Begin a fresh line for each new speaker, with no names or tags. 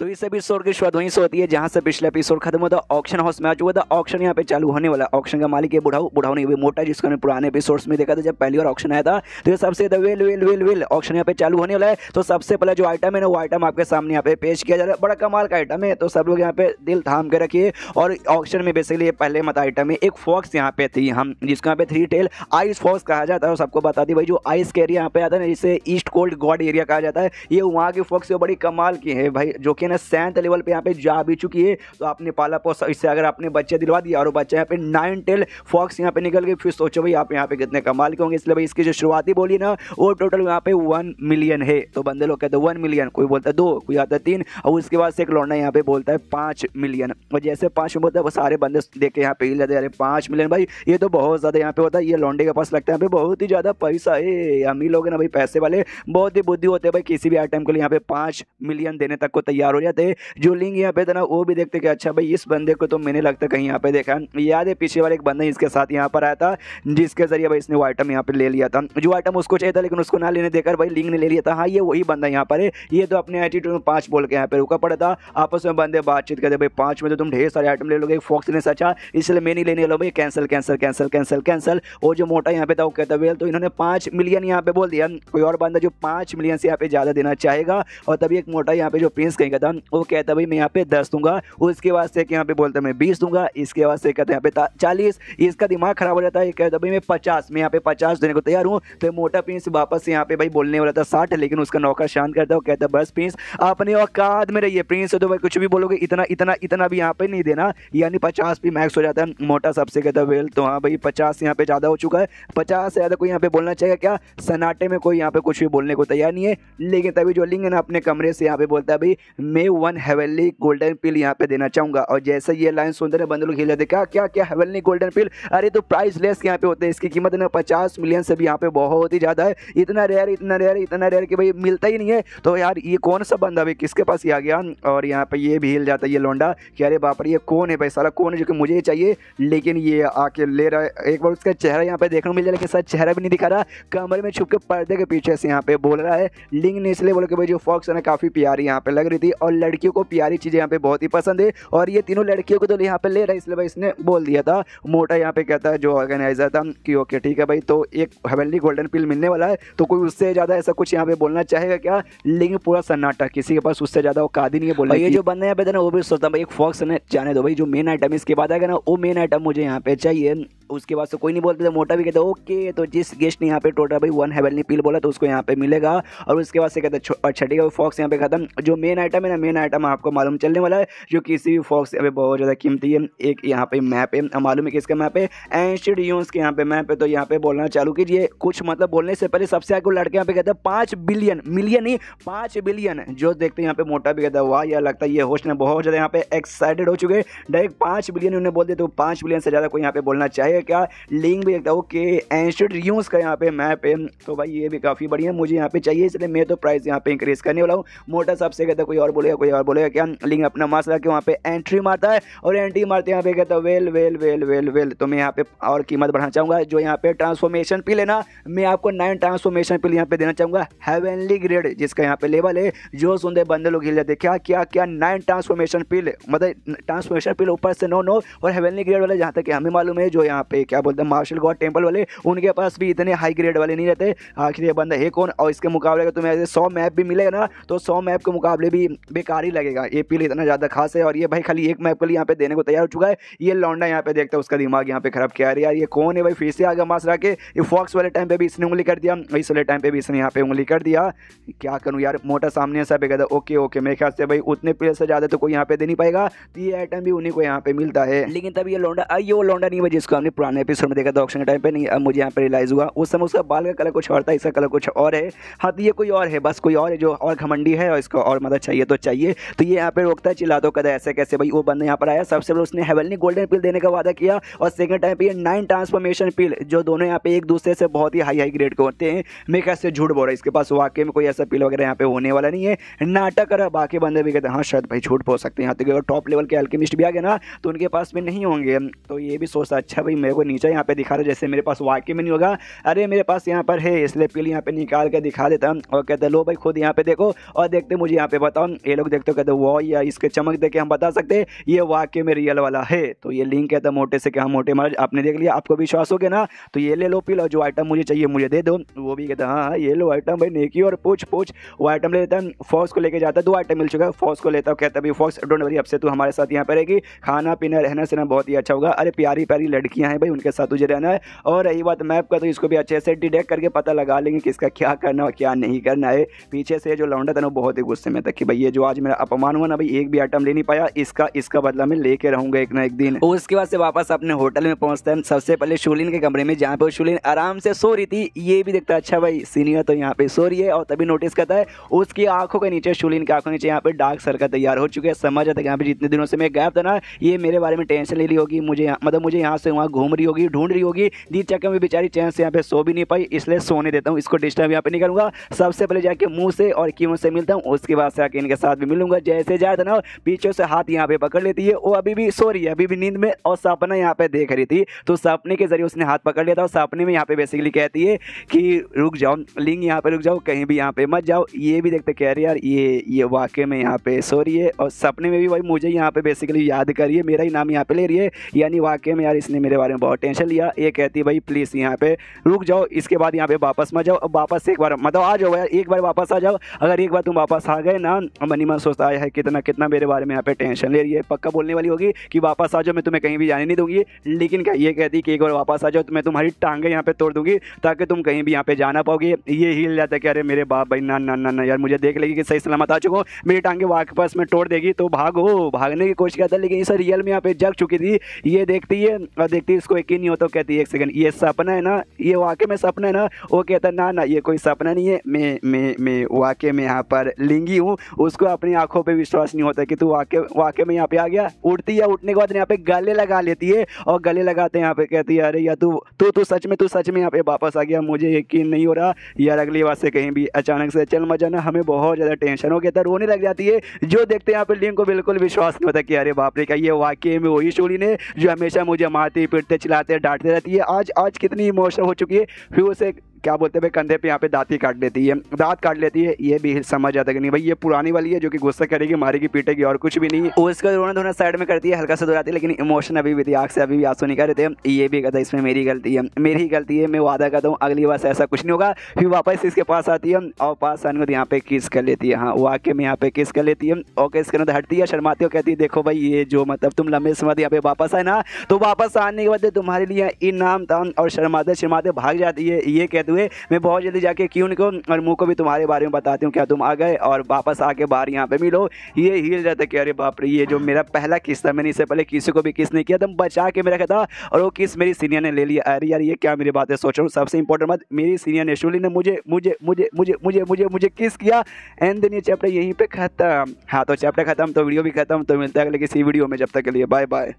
तो इस एपिसोड की शुरुआत वहीं से होती है, जहाँ से पिछले एपिसोड खत्म था ऑक्शन हाउस में आ चुका था ऑक्शन यहाँ पे चालू होने वाला ऑक्शन का मालिक है बुढ़ाऊ बुढ़ाऊ नहीं मोटा जिसको हमने पुराने एपिसोड्स में देखा था, जब पहली बार ऑक्शन आया था। तो ये सबसे well well well well auction यहाँ पे चालू होने वाला है। तो सबसे पहले जो आइटम है ना, वो आइटम आपके सामने यहाँ पे पेश किया जा रहा है। बड़ा कमाल का आइटम है। तो सब लोग यहाँ पे दिल थाम के रखिए। और ऑक्शन में बेसिकली पहले मत आइटम है, एक फॉक्स यहाँ पे थी हम, जिसको यहाँ पे थ्री टेल आइस फॉक्स कहा जाता है। और सबको बता दी भाई, जो आइस के एरिया यहाँ पे आता है ना जिसे ईस्ट कोल्ड गॉड एरिया कहा जाता है। ये वहाँ की फॉक्स बड़ी कमाल की है भाई, जो कि ना सेंथ लेवल पे यहाँ पे जा भी चुकी है तो आपने पाला पोसा इससे अगर आपने बच्चे दिलवा दिया और बच्चा यहाँ पे नाइन टेल फॉक्स यहाँ पे निकल गए फिर सोचो भाई आप यहाँ पे कितने कमाल के होंगे इसलिए भाई इसकी जो शुरुआती बोली ना वो टोटल यहाँ पे वन मिलियन है तो बंदे लोग कहते हैं वन मिलियन कोई बोलता है दो कोई आता है तीन और उसके बाद से एक लौंडा यहाँ पे बोलता है पाँच मिलियन और जैसे पाँच में बोलता है वो सारे बंदे देख के यहाँ पे हिल जाते अरे पाँच मिलियन भाई ये तो बहुत ज़्यादा यहाँ पे होता है ये लौंडे के पास लगता है यहाँ पे बहुत ही ज़्यादा पैसा है अमीर लोग ना भाई पैसे वाले बहुत ही बुद्धि होते हैं भाई किसी भी आइटम के लिए यहाँ पे पाँच मिलियन देने तक को तैयार हो जाते हैं जो लिंग यहाँ पे था ना वो भी देखते कि अच्छा भाई, इस बंदे को तो मैंने लगता कहीं यहाँ पे देखा। याद है, पीछे वाले एक बंदा इसके साथ यहाँ पर आया था, जिसके ज़रिए भाई इसने वो आइटम यहाँ पे ले लिया था। जो आइटम उसको चाहिए था, लेकिन उसको ना लेने देकर भाई लिंग ने ले लिया था। हाँ ये वही बंदा यहाँ पर है। ये तो अपने एटीट्यूड में पाँच बोल के यहाँ पे रुका पड़ा था। आपस में बंदे बातचीत करते भाई, पाँच में तो तुम ढेर सारे आइटम ले लोगे। फॉक्स ने सचा, इसलिए मैं नहीं लेने वाला भाई। Cancel cancel cancel cancel cancel वो जो मोटा यहाँ पे था, वो कहता वेल तो इन्होंने पाँच मिलियन यहाँ पे बोल दिया। कोई और बंदा जो पाँच मिलियन से यहाँ पे ज़्यादा देना चाहेगा? और तभी एक मोटा यहाँ पे जो प्रिंस कहेगा था वो कहता भाई, मैं यहाँ पे दस दूँगा उसके बाद से यहाँ पे बोलता मैं बीस दूँगा, इसके बाद से कहते हैं, यहाँ पे चालीस, इसका दिमाग खराब हो जाता है कहता भाई, मैं पचास, मैं यहाँ पे पचास देने को तैयार हूँ। तो मोटा प्रिंस वापस यहाँ पे भाई बोलने वाला था साठ, लेकिन उसका नौकर शांत करता है कहता बस प्रिंस अपने औकात में रहिए, प्रिंस तो भाई कुछ भी बोलोगे, इतना इतना इतना भी यहाँ पे नहीं देना, यानी पचास भी मैक्स हो जाता है। मोटा सबसे कहता वेल तो हाँ भाई, पचास यहाँ पे ज़्यादा हो चुका है, पचास से ज़्यादा कोई यहाँ पे बोलना चाहिए क्या? सन्नाटे में कोई यहाँ पे कुछ भी बोलने को तैयार नहीं है, लेकिन तभी जो लिंग है ना, अपने कमरे से यहाँ पे बोलता है, भाई मैं वन हेवनली गोल्डन पिल यहाँ पे देना चाहूँगा। और जैसे ये लाइन सुनते हैं बंदे लोग हिल जाते क्या क्या क्या हेवनली गोल्डन पिल अरे तो प्राइस लेस यहाँ पे होते हैं। इसकी कीमत ना पचास मिलियन से भी यहाँ पे बहुत ही ज़्यादा है। इतना रेयर इतना रेयर इतना रेयर कि भाई मिलता ही नहीं है। तो यार ये कौन सा बंदा भाई, किसके पास ही आ गया? और यहाँ पे ये भी हिल जाता है, ये लौंडा। कि अरे बाप रे, ये कौन है भाई सारा कौन है जो कि मुझे चाहिए? लेकिन ये आके ले रहा है। एक बार उसका चेहरा यहाँ पे देखने को मिल जाए लेकिन सर चेहरा भी नहीं दिखा रहा। कमरे में छुप के पर्दे के पीछे से यहाँ पे बोल रहा है। लिंग ने इसलिए बोला कि भाई जो फॉक्स है ना, काफ़ी प्यारी यहाँ पे लग रही थी। और लड़कियों को प्यारी चीज़ें यहाँ पे बहुत ही पसंद है। और ये तीनों लड़कियों को तो यहाँ पे ले रहा है इसलिए भाई इसने बोल दिया था। मोटा यहाँ पे कहता है जो ऑर्गेनाइजर था कि ओके ठीक है भाई तो एक हेवनली गोल्डन पिल मिलने वाला है तो कोई उससे ज़्यादा ऐसा कुछ यहाँ पे बोलना चाहेगा क्या? लेकिन पूरा सन्नाटा किसी के पास उससे ज़्यादा औकात ही नहीं है बोला ये जो बंदे यहाँ पे था ना वो भी सोचता भाई एक फॉक्स ने जाने दो भाई जो मेन आइटम इसके बाद आएगा ना वो मेन आइटम मुझे यहाँ पे चाहिए। उसके बाद से कोई नहीं बोलते थे मोटा भी कहता ओके तो जिस गेस्ट ने यहाँ पे टोटल भाई वन हेवनली पील बोला तो उसको यहाँ पे मिलेगा। और उसके बाद से कहते और छठी का फॉक्स यहाँ पे खत्म जो मेन आइटम है ना मेन आइटम आपको मालूम चलने वाला है जो किसी भी फॉक्स पे बहुत ज़्यादा कीमती है एक यहाँ पे मैप है मालूम है किसका मैप है एंशियड यून्स के यहाँ पे मैप है तो यहाँ पे बोलना चालू कीजिए कुछ मतलब बोलने से पहले सबसे आगे लड़के यहाँ पे कहते हैं पाँच बिलियन मिलियन नहीं पाँच बिलियन जो देखते हैं यहाँ पे मोटा भी कहता है वाह यार लगता है ये होस्ट ने बहुत ज़्यादा यहाँ पे एक्साइटेड हो चुके हैं डायरेक्ट पाँच बिलियन उन्हें बोल दिया तो पाँच बिलियन से ज़्यादा कोई यहाँ पे बोलना चाहिए क्या लिंक भी देखता ओके एंशियड यून्स का यहाँ पे मैप है तो भाई ये भी काफ़ी बढ़िया मुझे यहाँ पे चाहिए इसलिए मैं तो प्राइस यहाँ पे इंक्रीज करने वाला हूँ मोटा सबसे कहता कोई और बोलेगा, कोई और बोलेगा क्या? लिंक अपना मास लगा के वहाँ पे एंट्री मारता है और एंट्री मारते यहाँ पे कहता है well well well well well तो मैं यहाँ पे और कीमत बढ़ाना चाहूँगा, जो यहाँ पे ट्रांसफॉर्मेशन पिल है ना, मैं आपको नाइन ट्रांसफॉर्मेशन पिल यहाँ पे देना चाहूँगा हेवनली ग्रेड जिसका यहाँ पे लेवल है, जो सुनते बंदे लोग हिल जाते क्या क्या क्या? नाइन ट्रांसफॉर्मेशन पिल मतलब ट्रांसफॉर्मेशन पिल ऊपर से नो नो और हेवनली ग्रेड वाले जहाँ तक हमें मालूम है, जो यहाँ पे क्या बोलते हैं मार्शल गॉड टेंपल वाले, उनके पास भी इतने हाई ग्रेड वाले नहीं रहते। आखिर ये बंदा है कौन? और इसके मुकाबले अगर तुम्हें सौ मैप भी मिलेगा ना तो सौ मैप के मुकाबले भी बेकार ही लगेगा। ये पिल इतना ज़्यादा खास है और ये भाई खाली एक मैप के लिए यहाँ पे देने को तैयार हो चुका है। ये लौंडा यहाँ पे देखता है, उसका दिमाग यहाँ पे खराब किया यार, ये कौन है भाई? फिर से आगे मास के, ये फॉक्स वाले टाइम पे भी इसने उंगली कर दिया। इस वाले टाइम पे भी इसने यहाँ पे उंगली कर दिया। क्या करूँ यार? मोटा सामने ऐसा कहता ओके ओके, मेरे ख्याल से भाई उतने प्लेयर से ज़्यादा तो कोई यहाँ पे दे नहीं पाएगा। तो ये आइटम भी उन्हीं को यहाँ पे मिलता है। लेकिन तब ये लौंडा ये वो लौंडा नहीं भाई, जिसको हमने पुराने एपिसोड में देखा था ऑप्शन के टाइम पे, नहीं, अब मुझे यहाँ पे रिलाइज हुआ। उस समय उसका बाल का कलर कुछ और था, इसका कलर कुछ और है। हाँ तो ये कोई और है, बस कोई और है जो और घमंडी है और इसको और मदद चाहिए तो चाहिए। तो ये यहाँ पे रोकता है, चिल्ला दो कदा ऐसे कैसे? भाई, वो बंदा यहाँ पर आया, सबसे पहले उसने हेवनली गोल्डन पिल देने का वादा किया और सेकंड टाइम पे ये नाइन ट्रांसफॉर्मेशन पिल जो दोनों यहाँ पे एक दूसरे से बहुत ही हाई हाई ग्रेड के होते हैं, मैं कैसे झूठ बोल रहा इसके पास वाकई में कोई ऐसा पिल वगैरह यहाँ पे होने वाला नहीं है। नाटक करा बाकी बंदे भी कहते हैं हाँ शायद भाई झूठ बोल सकते हैं यहाँ तक टॉप लेवल के अल्केमिस्ट भी आ गए ना तो उनके पास में नहीं होंगे। तो ये भी सोचता अच्छा भाई, मेरे को नीचे यहाँ पे दिखा रहा जैसे मेरे पास वाकई में नहीं होगा। अरे, मेरे पास यहाँ पर है, इसलिए पिल यहाँ पे निकाल के दिखा देता और कहते लो भाई, खुद यहाँ पे देखो और देखते मुझे यहाँ पे बताओ ये लोग देखते हो, कहते वो या इसके चमक देख हम बता सकते हैं, ये वाक्य में रियल वाला है। तो ये लिंक कहता मोटे से कि हाँ मोटे महाराज, आपने देख लिया, आपको विश्वास हो गया ना तो ये ले लो पी लो जो आइटम मुझे चाहिए, मुझे दे दो। वो भी कहता हाँ हाँ ये लो आइटम भाई नेकी और पूछ पूछ वो आइटम ले लेता है फॉक्स को लेके जाता है, दो आइटम मिल चुका है फॉक्स को लेता हूँ, कहता है फॉक्स डोंट वरी अब से तू हमारे साथ यहाँ पर रहेगी, खाना, पीना, रहना, सहना बहुत ही अच्छा होगा। अरे, प्यारी प्यारी लड़कियाँ हैं भाई, उनके साथ तुझे रहना है। और रही बात मैप का तो इसको भी अच्छे से डिटेक्ट करके पता लगा लेंगे किसका क्या करना और क्या नहीं करना है। पीछे से जो लौंडा था ना बहुत ही गुस्से में था कि भाई, ये जो आज मेरा अपमान हुआ ना भाई, एक भी आइटम ले नहीं पाया। इसका इसका बदला मैं लेके रहूँगा एक ना एक दिन। उसके बाद से वापस अपने होटल में पहुँचता है। सबसे पहले शुलिन के कमरे में, जहाँ पे शुलिन आराम से सो रही थी, ये भी देखता अच्छा भाई, सीनियर तो यहाँ पे सो रही है और तभी नोटिस करता है, उसकी आँखों के नीचे, शुलिन की आँखों के नीचे यहाँ पे डार्क सर्कल तैयार हो चुके हैं। समझ आता है यहाँ पे जितने दिनों से मैं गैप था ना, ये मेरे बारे में टेंशन ले ली होगी, मुझे मतलब मुझे यहाँ से वहाँ घूम रही होगी, ढूंढ रही होगी। दी चक्कर में बेचारी चैन से यहाँ पे सो भी नहीं पाई, इसलिए सोने देता हूँ, इसको डिस्टर्ब यहाँ पे नहीं करूँगा। सबसे पहले जाके मुँह से और कीमों से मिलता हूँ, उसके बाद से आके इनके साथ भी मिलूँगा जैसे था ना पीछे से हाथ यहाँ पे पकड़ लेती है वो अभी भी सो रही है अभी भी नींद में और सपना यहाँ पे देख रही थी तो सपने के ज़रिए उसने हाथ पकड़ लिया था और सपने में यहाँ पे बेसिकली कहती है कि रुक जाओ लिंग यहाँ पे रुक जाओ कहीं भी यहाँ पे मत जाओ ये भी देखते कह रही यार ये ये वाकई में यहाँ पे सो रही है और सपने में भी भाई मुझे यहाँ पे बेसिकली याद करिए मेरा ही नाम यहाँ पे ले रही है यानी वाकई में यार इसने मेरे बारे में बहुत टेंशन लिया ये कहती है भाई प्लीज़ यहाँ पे रुक जाओ इसके बाद यहाँ पे वापस मत जाओ वापस एक बार मतलब आ जाओ यार एक बार वापस आ जाओ अगर एक बार तुम वापस आ गए ना मनी मन सोचता है कितना कितना मेरे बारे में यहाँ पे टेंशन ले रही है। पक्का बोलने वाली होगी कि वापस आ जाओ, मैं तुम्हें कहीं भी जाने नहीं दूँगी। लेकिन क्या, ये कहती कि एक बार वापस आ जाओ तो मैं तुम्हारी टांगे यहाँ पे तोड़ दूँगी, ताकि तुम कहीं भी यहाँ पे जाना पाओगे। ये हिल जाता है कि अरे मेरे बाप भाई, ना ना ना यार, मुझे देख लेगी कि सही सलामत आ चुका मेरी टांगे वापस में तोड़ देगी तो भागो। भागने की कोशिश करता लेकिन इसे रियल में यहाँ पे जग चुकी थी। ये देखती है, और देखती है, इसको यकीन नहीं होता, कहती है, एक सेकंड ये सपना है ना, ये वाकई में सपना है ना? वो कहता ना ना, ये कोई सपना नहीं है। मैं मैं मैं वाकई में यहाँ पर लिंगी हूँ, उसको अपनी आँखों पे विश्वास नहीं होता कि तू वाकई वाकई में यहाँ पे आ गया। उठती है उठने के बाद यहाँ पे गले लगा लेती है और गले लगाते हैं यहाँ पे कहती है, अरे या तू तू तू सच में, तू सच में यहाँ पे वापस आ गया। मुझे यकीन नहीं हो रहा यार, अगली बार से कहीं भी अचानक से चल मज़ा ना हमें बहुत ज़्यादा टेंशन हो गया था, रोने लग जाती है। जो देखते हैं यहाँ पे लिंग को बिल्कुल विश्वास नहीं होता कि अरे बाप रे ये वाकई में वही शोरी ने जो हमेशा मुझे मारते, पीटते, चिल्लाते, डांटते रहती है। आज आज कितनी इमोशनल हो चुकी है। फिर उसे क्या बोलते हैं कंधे पे यहाँ पे दांती काट लेती है। दांत काट लेती है, ये भी समझ है कि नहीं भाई, ये पुरानी वाली है जो कि गुस्सा करेगी, मारेगी, पीटेगी और कुछ भी नहीं है। उसका रोना धोना साइड में करती है, हल्का सा दोहराती है, लेकिन इमोशन अभी भी आग से अभी भी आँसू नहीं कर रहे ये भी कहता है इसमें मेरी गलती है। मेरी ही गलती है, मैं वादा करता हूँ, अगली बार से ऐसा कुछ नहीं होगा। फिर वापस इसके पास आती है और पास आने को यहाँ पे किस कर लेती है। हाँ वो आके में यहाँ पे किस कर लेती है। और किस करने हटती है, शर्माती है कहती है, देखो भाई, ये जो मतलब तुम लंबे समय यहाँ पे वापस आए ना तो वापस आने के बाद तुम्हारे लिए इनाम था और शर्माते शर्माते भाग जाती है। ये कहते हुए। मैं बहुत जल्दी जाके क्यों को और मुँह को भी तुम्हारे बारे में बताती हूँ, क्या तुम आ गए और वापस आके बाहर यहाँ पे मिलो। ये हिल जाता कि अरे बाप रे, ये जो मेरा पहला किस था मैंने इससे पहले किसी को भी किस नहीं किया, तुम बचा के मेरा था और वो किस मेरी सीनियर ने ले लिया। अरे यार, ये क्या मेरी बातें सोच रहा हूँ, सबसे इंपॉर्टेंट बात, मेरी सीनियर ने शुली ने मुझे मुझे मुझे मुझे मुझे मुझे मुझे किस किया? एंड देन ये चैप्टर यहीं पे खत्म। हाँ तो चैप्टर खत्म तो वीडियो भी खत्म तो मिलता है अगले किसी वीडियो में, जब तक के लिए बाय बाय